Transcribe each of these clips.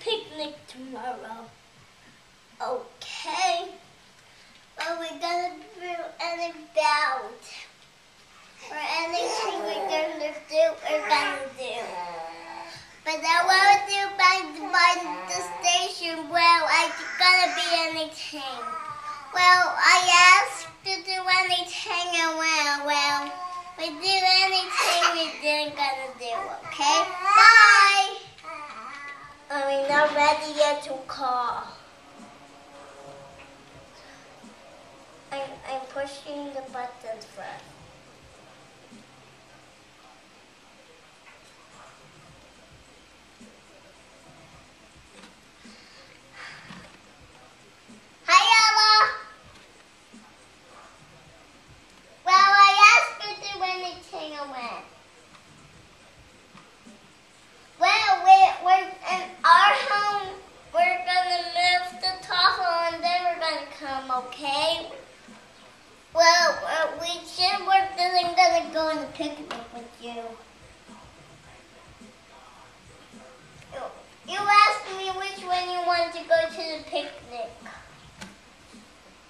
picnic tomorrow. Okay. Well, we're gonna do any bout or anything we're gonna do, we're gonna do. But I won't do by, by the station. Well, I gonna be anything. Well, I asked to do anything, and well, well, we do anything we didn't gonna do. Okay. Bye. We not ready yet to call? I'm, I'm pushing the buttons first. Hi, Ella. Well, I asked her to do anything and went. Well, we, we're in our home. We're gonna move the towel and then we're gonna come, okay? Well, uh, we should. We're then gonna go on a picnic with you. You, asked me which one you want to go to the picnic.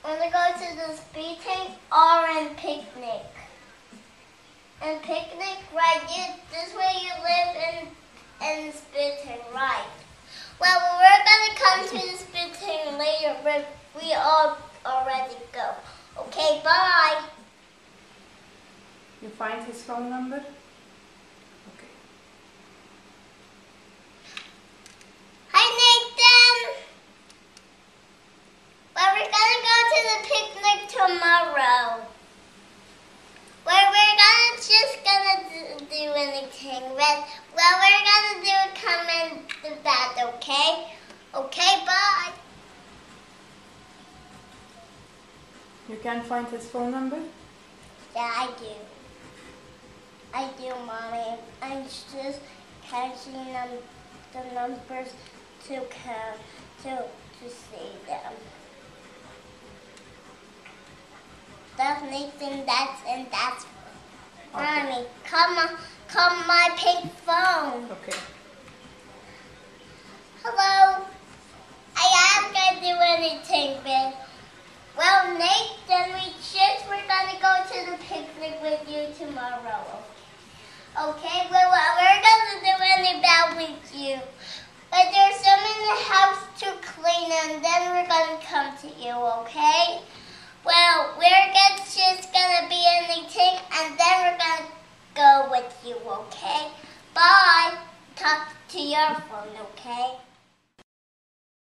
Want to go to the speed tank or in picnic? And picnic, right? You, this way you live in in speed tank, right? Well, we're gonna come to the speed tank later, but we all. Okay, bye. You find his phone number? Okay. Hi, Nathan. Well, we're gonna go to the picnic tomorrow. Well, we're gonna just gonna do, do anything. But, well, we're gonna do come in the bed, okay? Okay, bye. You can find his phone number? Yeah, I do. I do, Mommy. I'm just catching them, the numbers to count, to, to see them. That's Nathan, that's, and that's Okay. Mommy. Come on, come my pink phone. Okay. Hello. I am gonna do anything, Nathan, we just we're gonna go to the picnic with you tomorrow. Okay, well, we're gonna do any bad with you, but there's some in the house to clean, and then we're gonna come to you. Okay? Well, we're just gonna be anything, and then we're gonna go with you. Okay? Bye. Talk to your phone. Okay?